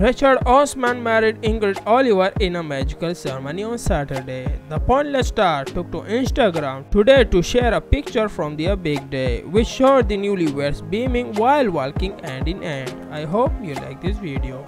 Richard Osman married Ingrid Oliver in a magical ceremony on Saturday. The Pointless star took to Instagram today to share a picture from their big day, which showed the newlyweds beaming while walking hand in hand. I hope you like this video.